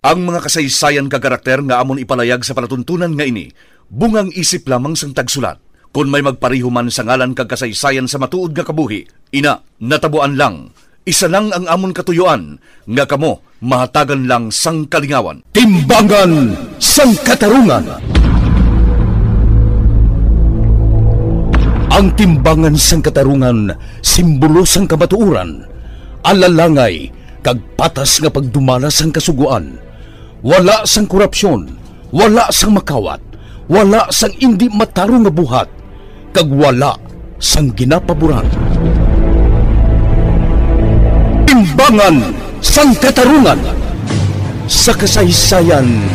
Ang mga kasaysayan ka karakter nga amon ipalayag sa palatuntunan nga ini, bungang isip lamang sang tagsulat. Kung may magpariho man sa ngalan kag kasaysayan sa matuod nga kabuhi, ina, natabuan lang. Isa lang ang amon katuyuan, nga kamo mahatagan lang sang kalingawan. Timbangan sang katarungan. Ang timbangan sang katarungan, simbolo sang kamatuuran, alalangay, kag patas nga pagdumala sang kasuguan. Wala sang korupsyon, wala sang makawat, wala sang indi matarong nga buhat, kag wala sang ginapaboran. Timbangan sang katarungan sa kasaysayan.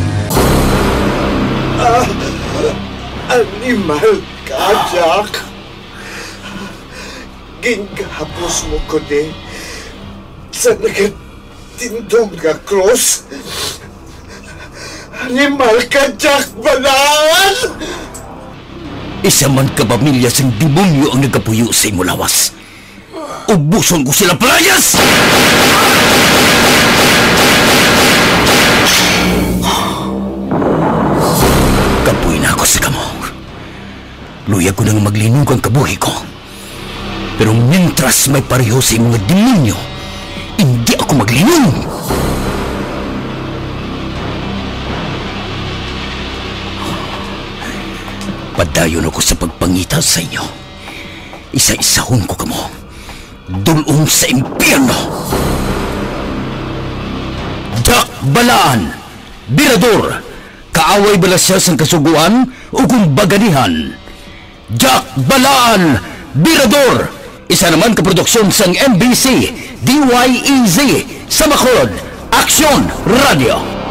Animal ka, Jack. Gingapos mo ko ni sa nagatindong nga cross. Animal ka, Jack Balan! Isa man ka pamilya sang demonyo ang nagkapuyo sa imo lawas. Ubuson ko sila palayas! Kapoy na ako sa kamong. Luya ko nang maglinog ang kabuhi ko. Pero mintras may pareho sa mga demonyo, hindi ako maglinog. Padayon ako sa pagpangita sa inyo. Isa-isahon ko kamo. Dulong sa impyerno. Jack Balaan, Birador, kaaway bala siya sa kasuguan o kung baganihan. Jack Balaan, Birador, isa naman kaproduksyon sang MBC, DYEZ, sa Bacolod, Aksyon Radio.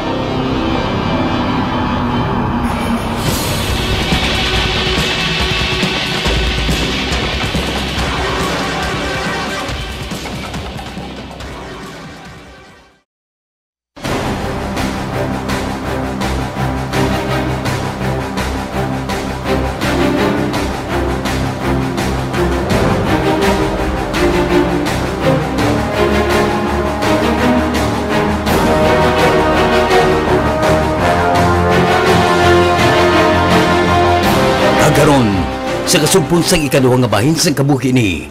Sa kasumpon sang ikaduhang nga bahin sang kabuhi ni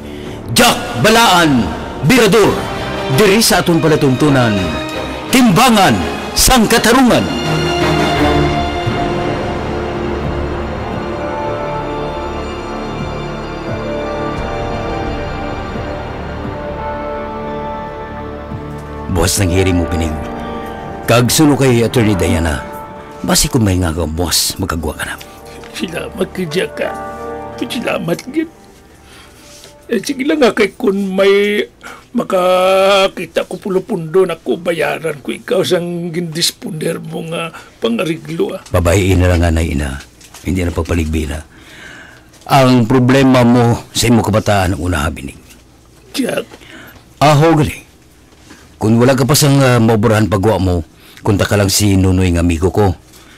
Jack Balaan, Birador, diri sa aton palatuntunan, Timbangan sang Katarungan. Buwas ng hearing mo pinig. Kag sulo kay Attorney Diana. Basi kung may nga ka, boss, magkagwa ka na. Salamat ka, Jack. ah. Salamat gid. Eh, sige lang nga kay kung may makakita ko pulupundo na ko bayaran ko ikaw sang gindisponer mo nga pangariglo ah. Babae na lang nga na ina. Hindi na pagpaligbi na. Ang problema mo sa imo kabataan ang una binig. Jack, Aho gali. Kung wala ka pa sang uh, mauburahan pagwa mo, kunta ka lang si Nunoy ng amigo ko.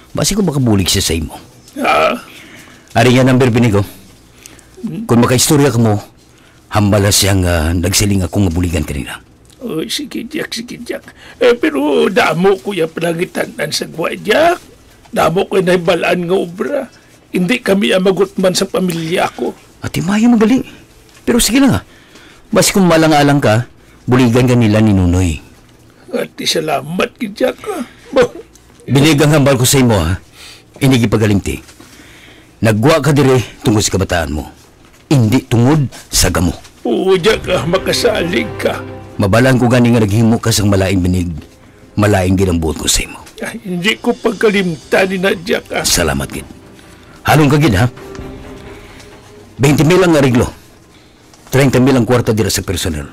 Basi ko makabulig siya sa imo. ah, Ari nga number binig ko. Kung makaistorya ka mo, hambala siyang uh, nagsiling akong mabuligan kanina. oh, sige Jack, sige Jack. Eh, pero damo ko yung panangitanan sa gwa, Jack. Damo ko na balaan nga obra. Hindi kami ang magutman sa pamilya ko. Ati mayo magaling. Pero sige lang ha. Basi kung malang-alang ka, buligan ka nila ni Nunoy. At salamat Jack. ah. Bah, Binig ang hambal ko sa imo ha. Inigi pagalimti. Nagwa ka dire tungkol sa kabataan mo. Hindi tungod sa gamo. Jack, ah, makasalig ka. Mabalaan ko gani nga naghimo ka sang malaing binig. Malaing ginambuot ko sa imo. Ay, hindi ko pagkalimtan ni na Jack. ah. Salamat gid. Halong ka gid ha. 20 mil ang ariglo. 30 mil ang kwarta dira sa personel.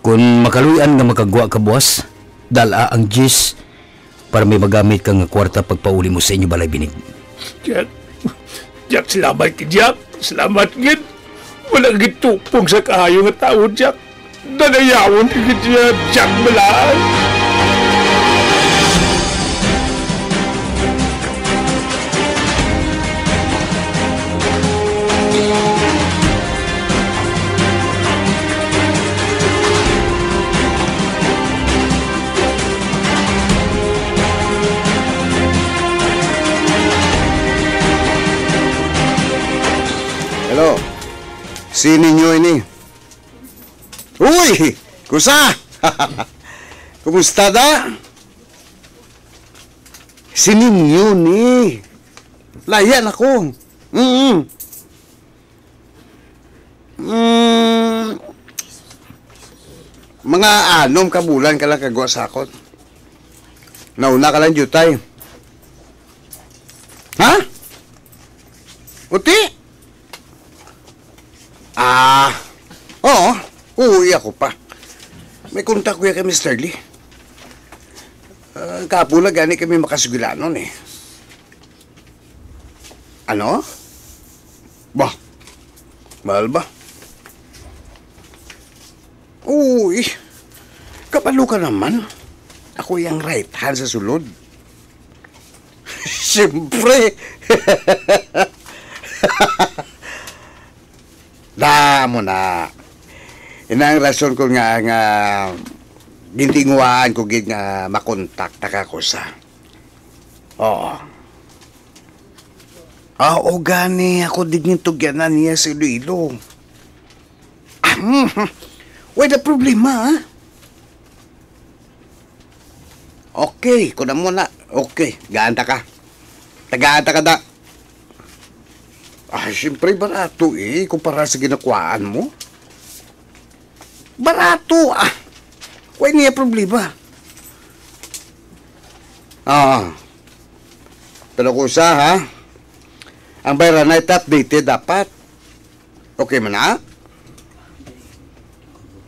Kung makaluyan nga makagwa ka buwas, dala ang gis para may magamit kang kwarta pagpauli mo sa inyo balay binig. Jack, Jack, salamat kay Jack. Salamat gid. Walang gitupong sa kayo nga tao, Jack. Nanayawon ka Jack, Jack Malaan. Si ninyo ini. Uy! Kusa! Kumusta da? Si ninyo ni. Layan ako. Mm mm. Mga anom ka bulan ka lang kagawa sa akon. Nauna ka lang jutay. Ha? Uti? Ah, oo. Uuwi ako pa. May kontak ko kay Mr. Lee. Uh, kapula gani kami makasugulanon eh. Ano? Bah, mahal ba? Uy, kapalo ka naman. Ako yung right hand sa sulod. Siyempre. Damo na. Ina ang rason ko nga nga gintinguaan ko gid nga makontak ka ko sa. Oo. Ah, o gani ako yung tugyanan niya sa Iloilo. Ah, mm, wala problema, ha? Okay, kuna mo na. Okay, gaanta ka. Tagaanta ka da. Ah, siyempre barato eh, kumpara sa ginakuhaan mo. Barato ah. Wala niya problema. Ah. Pero kusa ha, ang bayaran na updated dapat. Okay man na?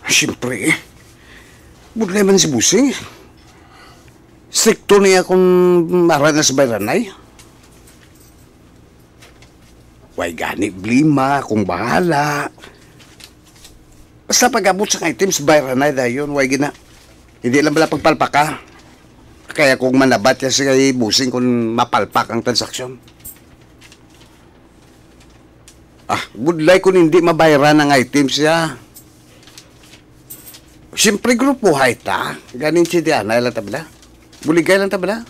Ah, Siyempre eh. Budlay man si Busing. Stricto niya kung mara na sa bayaranay. Way gani blima, kung bahala. Basta pag-abot sa items, bayaranay dayon, way gina. Hindi lang bala pagpalpaka. Kaya kung manabat yan si kay busing kung mapalpak ang transaksyon. Ah, good luck kung hindi mabayaran ang items siya. Siyempre grupo hay. Ganin si Diana lang tabla. Buligay lang tabla.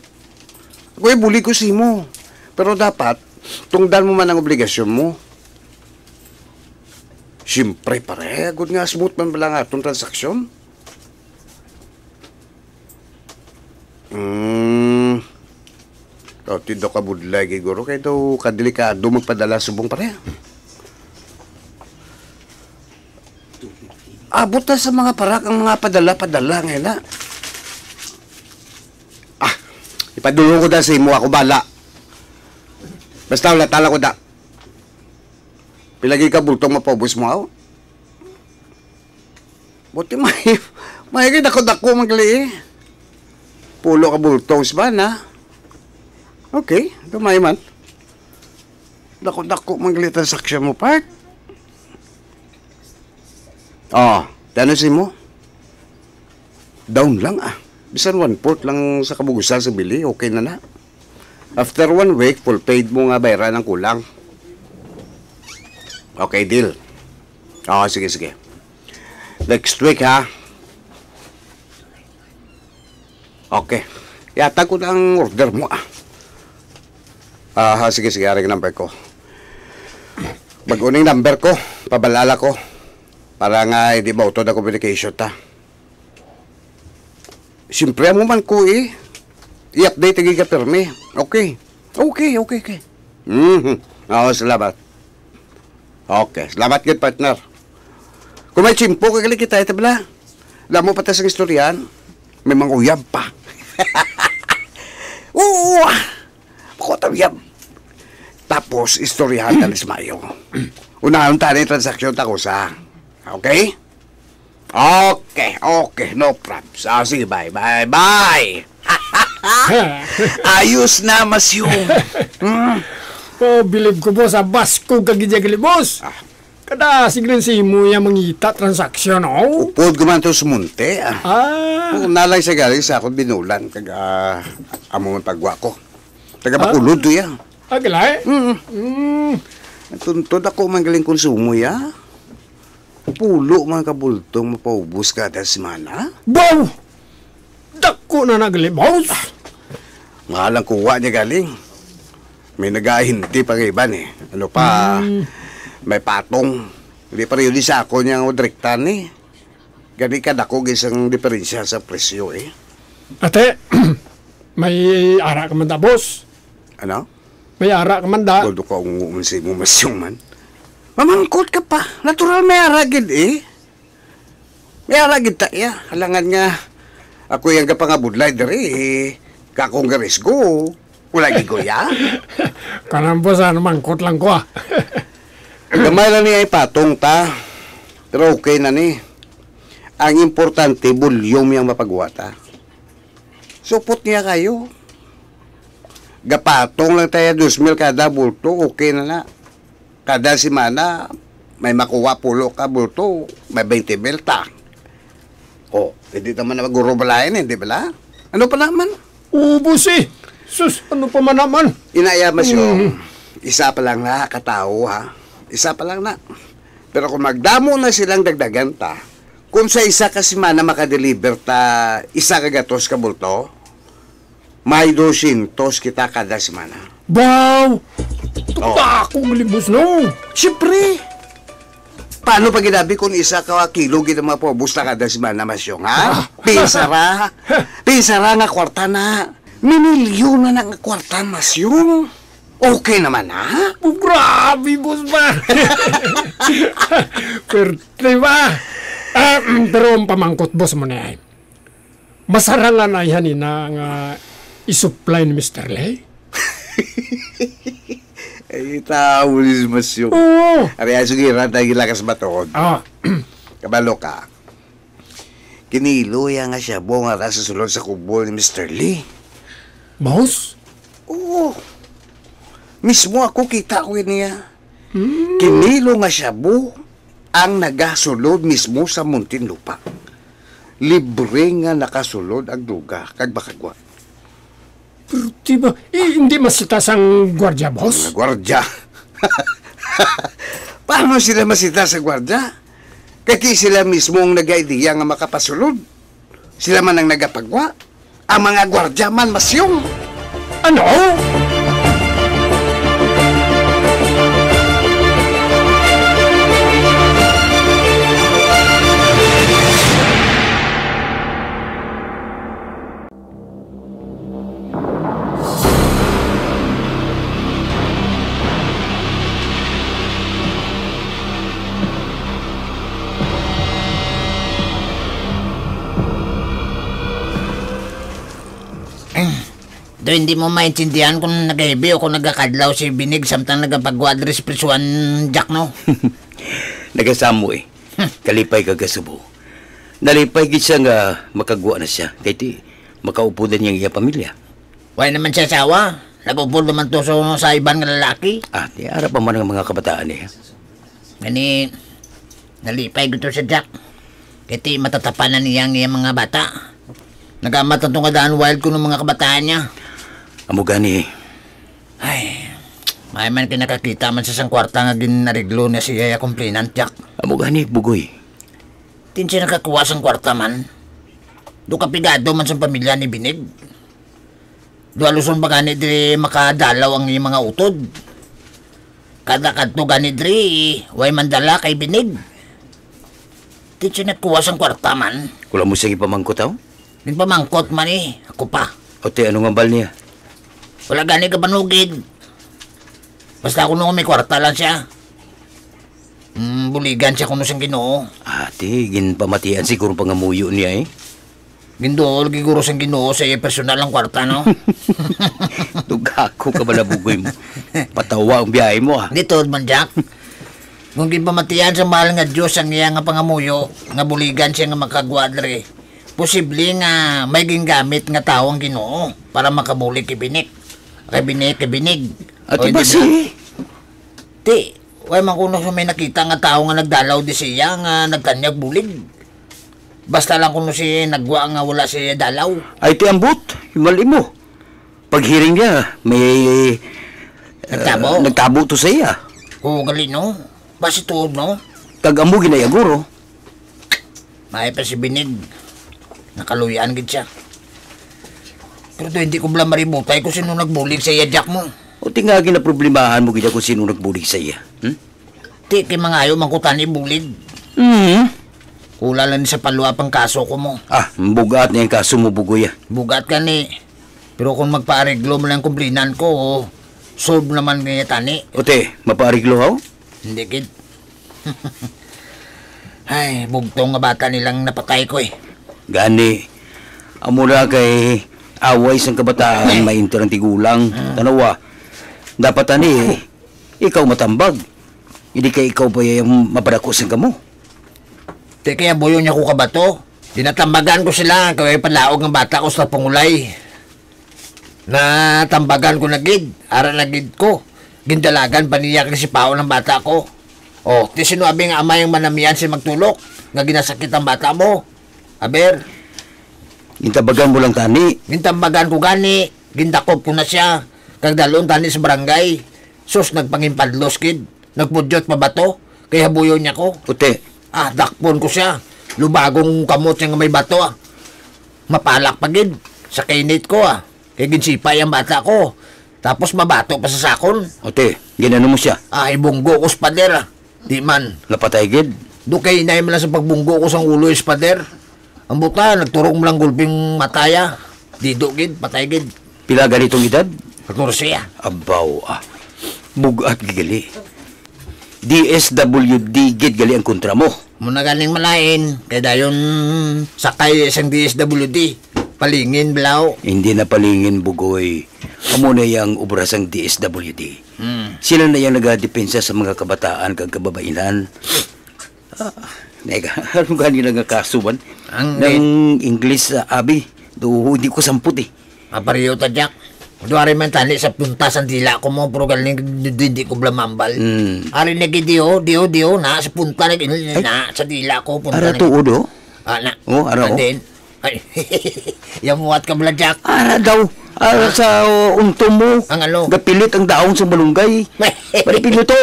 Ako eh, buli ko si mo. Pero dapat, tungdan mo man ang obligasyon mo. Siyempre pare, good nga smooth man pala nga itong transaksyon. Hmm. Tindo ka budlay giguro kay daw kadelikado magpadala subong pare. Abot na sa mga parak ang mga padala-padala ngayon na. Ah, ipadulong ko da sa imo ako bala. Basta wala tala ko da. Pilagi ka bultong mapaubos mo ako. Buti may, may dako-dako magli eh. Pulo ka bultong ba na? Okay, gamay man. Dako-dako magli transaksyon mo, part. Oh, tanasin mo. Down lang ah. Bisan one port lang sa kabugusan sa bili, okay na na. After one week, full paid mo nga bayaran ng kulang. Okay, deal. Oo, sige, sige. Next week, ha? Okay. Yata ko na ang order mo, ah. Ah, sige, sige. Aring number ko. Mag-uning number ko. Pabalala ko. Para nga hindi ba auto na communication ta. Siyempre mo man ko eh. I-update lagi ka. Okay. Okay, okay, okay. Mm-hmm. Oo, salamat. Okay, salamat good partner. Kung may chimpo, kagaling kita, ito bala. Alam mo pati sa istoryan, may mga uyab pa. Oo! Ako uyab. Tapos, istoryahan talis mayo. Unahan tayo yung transaksyon tako sa. Okay? Okay, okay, no problems. Ah, sige, bye, bye, bye. Ayos na, masyong. Oh, bilib ko boss, abas ko kagijagali boss. Kada siglan si mo yung mangita transaksyon, oh. Upod ko man to sumunte, ah. Ah, Kung nalay sa galing sa akong binulan, kag uh, among pagwa ko. Taga pakulod to yan. agilay. Mm. Mm. Tuntod ako manggaling konsumo ya. Pulo man kabultong mapaubos ka dahil semana. Wow! Dako na nagali, boss. Mahalang kuha niya galing. May nagahinti pa kay iban eh. Ano pa, may patong. Hindi pa rin sa ako niyang odrektan eh. Gani ka dako isang diferensya sa presyo eh. Ate, may ara ka man da, boss. Ano? May ara ka man da. Godo ka umuun sa mo masyong man. Mamangkot ka pa. Natural may aragid eh. May aragid ta iya. Halangan nga. Ako yung kapangabudlay diri eh. Kakong garis go. Wala gigoya. Kanang boss, ano mangkot lang ko ah. Gamay lang niya ipatong ta. Pero okay na ni. Ang importante, bulyom yung mapagwata. Supot niya kayo. Gapatong lang tayo 2,000 kada bulto, okay na na. Kada simana, may makuha pulo ka bulto, may 20 mil ta. O, hindi naman na magurubalayan, hindi ba? Ano pa naman? Ubus eh. Sus, ano pa man naman? Inaya mas yung isa pa lang na katao ha. Isa pa lang na. Pero kung magdamo na silang dagdagan ta, kung sa isa ka semana makadeliver ta isa ka gatos ka bulto, may 200 kita kada semana. Wow! Oh. Takong libos no. Siyempre! Paano pag ginabi kung isa ka kilo kita mga po busta kada semana masyong ha? Pinsara! Pinsara nga kwarta na. Minilyon na nga kwarta masyong. Okay naman ha? Oh, grabe, boss ba? Pwerte ba? Ah, mm, pero ang pamangkot, boss mo na yan. Masarangan na yan na nga isupply ni Mr. Lay. Ay, tao ni masyong. Oo. Ari ay sugiran tayo gilakas batod. Ah, Kabalo ka. Kiniluya nga siya buong ara sa sulod sa kubo ni Mr. Lee. boss? Oo. Mismo ako kita ko niya. Kinilo nga siya bu ang nagasulod mismo sa Muntinlupa. Libre nga nakasulod ang duga kag bakagwa. Pero diba, eh, hindi masitas ang gwardya, boss? Mga gwardya. Paano sila masita sa gwardya? Kaki sila mismo ang nag-idea nga makapasulod. Sila man ang nagapagwa. Ang mga gwardya man masyong. Ano? Do hindi mo maintindihan kung nag-heavy o kung nagkakadlaw si Binig samtang nagapagwadre si Prisuan Jack, no? Nagasamo eh. Kalipay ka kasubo. Nalipay gid siya nga makagwa na siya. Kaya ti, makaupo din niyang iya pamilya. Why naman siya asawa? Nagupol naman to sa, sa ibang nga lalaki. Ah, ti ara pa man ang mga kabataan eh. Gani, nalipay ko to sa Jack. Kiti matatapanan niya ang iyang mga bata. Nagamat ang tungadaan wild ko ng mga kabataan niya. Amo gani, Ay, may man kinakakita man sa isang kwarta nga ginariglo niya si Yaya Complainant Jack. amo gani bugoy. Tin siya nakakuha sa kwarta man. Do kapigado man sa pamilya ni Binig. Do aluson ba gani di makadalaw ang iyong mga utod. Kada kadto gani diri, way mandala kay Binig. Tin siya nakakuha sa kwarta man. Kula mo siyang ipamangkot aw? Din pamangkot man eh, ako pa. O ti, anong ambal niya? Wala gani ka banugid. Basta kuno may kwarta lang siya. Hmm, buligan siya kuno siyang ginoo. Ate, ginpamatian siguro pangamuyo niya eh. Gindol, giguro siyang ginoo sa personal ang kwarta, no? Tugako ka bala bugoy mo. Patawa ang biyahe mo ah. Dito, man, Jack. Kung ginpamatian sa mahal nga Diyos ang iya nga pangamuyo, nga buligan siya nga makagwadre, posible nga may gingamit nga tao ang ginoo para makabuli kay Binik. Kay Binik, kay Binig. Ate O, ba di si... Ti, way man kuno sa may nakita nga tao nga nagdalaw di siya nga nagkanyag bulig. Basta lang kuno si nagwa nga wala siya dalaw. Ay, ti ambot. Himali mo. Paghiring niya, may... Nagtabo? ah, nagtabo to sa iya. Oo, gali no. Basi tuod no. Kag-amo ginayaguro. May pa si Binig. Nakaluyan gid siya. Pero to, hindi ko bala maributay kung sino nagbulig sa iya Jack mo. O tingagi na problemahan mo gina kung sino nagbulig sa iya. Hmm? Ti kay mga ayaw mangkutan ni bulig. Hmm. Kula lang sa palua pang kaso ko mo. Ah, bugat niya yung kaso mo, Bugoy. ah. Bugat ka ni. Pero kung magpaareglo mo lang kumplinan ko, oh, solve naman kaya tani. Ote, mapaariglo haw? Hindi kid. Ay, bugtong nga bata nilang napatay ko eh. Gani. Amura kay away sang kabataan mainter ang tigulang. Tanawa. Dapat ani ikaw matambag. Hindi kay ikaw pa yung mapadakos ang kamo. Te kaya buyo niya ko kabato. Dinatambagan ko sila kaya palaog ng bata ko sa pangulay. Natambagan ko na gid. Ara na gid ko. Gindalagan paniyak ni si Pao ng bata ko. Oh, ti sinuabi nga ama yung manamiyan si magtulok. Nga ginasakit ang bata mo. Aber, Intabagan mo lang tani. gintambagan ko gani. Gindakop ko na siya. Kagdalon tani sa barangay. Sus, nagpangimpadlos kid. Nagpudyot pa bato. Kaya buyo niya ko. Ote, Ah, dakpon ko siya. Lubagong kamot siya nga may bato ah. Mapalak pa gid. Sa kainit ko ah. Kaya ginsipay ang bata ko. Tapos mabato pa sa sakon. ote, ginano mo siya. Ah, ibunggo ko sa pader ah. Di man. Napatay gid. Do kay inay mo lang sa pagbunggo ko sa ulo sa pader. Ang buta, nagturong mo lang gulping mataya. Di do gid, patay gid. Pila ganitong edad? Katursi ah. Abaw ah. Bugat gigali. DSWD gid gali ang kontra mo. Muna galing malain. Kaya dayon sakay isang DSWD. Palingin, blaw. Hindi na palingin bugoy. Amo na yung ubras ang DSWD. Hmm. Sila na yung nagadepensa sa mga kabataan kag kababainan. Ah, nega, ano gani nga kasuban? Ang- ng English sa abi. Do hindi ko samput eh. Apariyo ta, Jack. Duwari man tali sa puntas ang dila ko mo, pero galing hindi ko blamambal. Hmm. Ari na dio, dio, dio, na, sa punta na, na, sa dila ko, punta Ara tuod oh. Ah, na. Oh, ara, oh. And then, ay, yamuat ka bala, Jack. Ara daw. Ara sa uh, unto mo. Ang ano? Gapilit ang daong sa balunggay. Maripin to.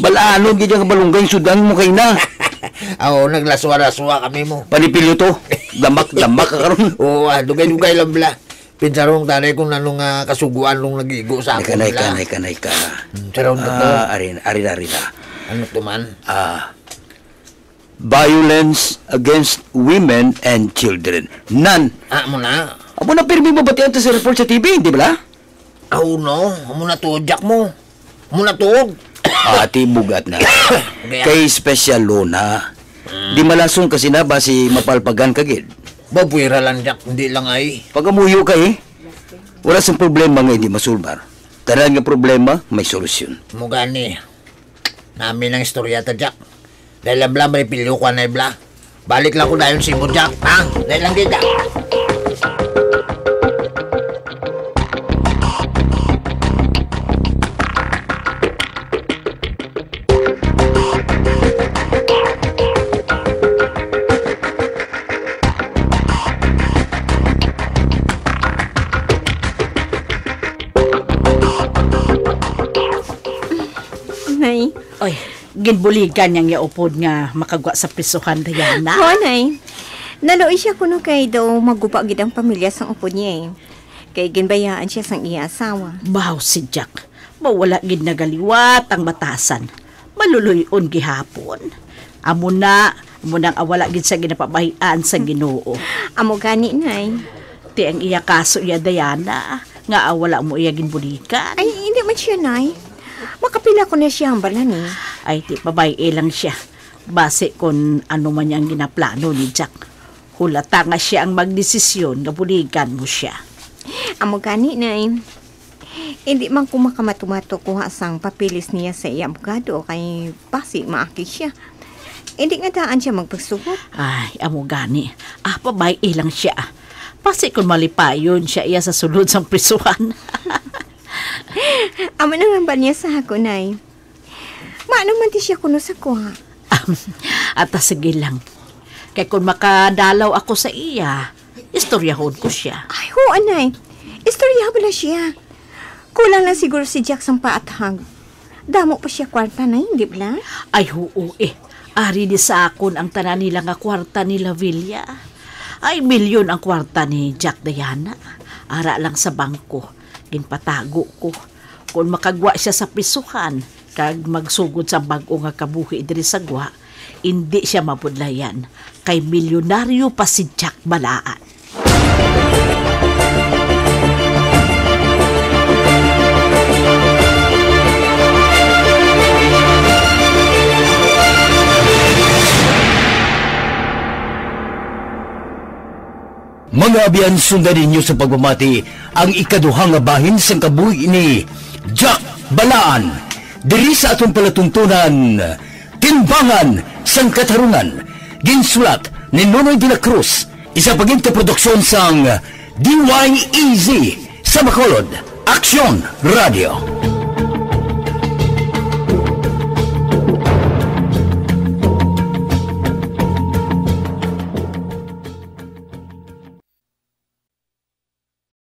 Balano gid ang balunggay sudan mo kay na. Oo, naglaswa-laswa kami mo. Panipilyo to. Damak damak ka karon. Oo, ah, dugay-dugay lang bala. Pinsarong tanay kung nanong uh, kasuguan nung nagigo sa ako Kanay bala. kanay kanay ka. Hmm, Sarong to. Ah, arin arin arin. Ano to man? Ah. Violence against women and children. None. Ah, mo na. Amo na pirmi mo batian to sa report sa TV, di ba? Ah, no. Amo na tuod, Jack mo. Amo na tuod. Ati bugat na. Kay special law na. Di malasong kasi na ba si mapalpagan kagid. Babuira lang, Jack. Hindi lang ay. Pag amuyo ka eh, wala sa problema nga hindi masulbar. Tanan nga problema, may solusyon. Mo gani. Namin ang istorya ta, Jack. Dahil lang bla, may pilyo ko na bla. Balik lang ko dahil si mo, Jack. Ha? Dahil lang din, ginbuligan niyang yaupod nga makagwa sa prisuhan Diana. Ho, nay. Naluoy siya kuno kay daw magupa gid ang pamilya sang upo niya eh. Kay ginbayaan siya sang iya asawa. Bahaw si Jack. Mawala gid nagaliwat ang batasan. Maluluyon gihapon. Amo na, amo nang awala gid sa ginapabahian sa Ginoo. Amo gani, nay. Ti ang iya kaso iya Diana nga awala mo iya ginbulikan. Ay, hindi man siya, nay. Makapila ko na siya ang bala ni. Ay ti babae lang siya. Base kon ano man yang ginaplano ni Jack. Hulata nga siya ang magdesisyon nga buligan mo siya. Amo gani, nay. Hindi man ko makamatumato kuha sang papilis niya sa iya abogado kay basi maaki siya. Hindi nga daan siya magpagsugot. Ay, amo gani. Ah, babae lang siya. Pasi kung malipayon siya iya sa sulod sang prisuhan. Amo naman ba niya sa ako, nay? Maano man ti siya kuno sa kuha. At ah, sige lang. Kaya kung makadalaw ako sa iya, istoryahon ko siya. Ay, ho, anay. Istorya pala siya. Kulang lang siguro si Jack sang paathag. Damo pa siya kwarta na, hindi ba? Ay, oo eh. Ari di sa akon ang tanan nila nga kwarta ni Villa. Ay, milyon ang kwarta ni Jack Diana. Ara lang sa bangko. Ginpatago ko. Kung makagwa siya sa prisuhan, kag magsugod sa bag-o nga kabuhi diri sa gwa, hindi siya mapudlayan kay milyonaryo pa si Jack Balaan. Mga abiyan sundan ninyo sa pagmamati ang ikaduhang bahin sang kabuhi ni Jack Balaan. Diri sa atong palatuntunan, Timbangan sang Katarungan. Ginsulat ni Nonoy de la Cruz. Isa paginta produksyon sang DYEZ sa Bacolod. Aksyon Radio.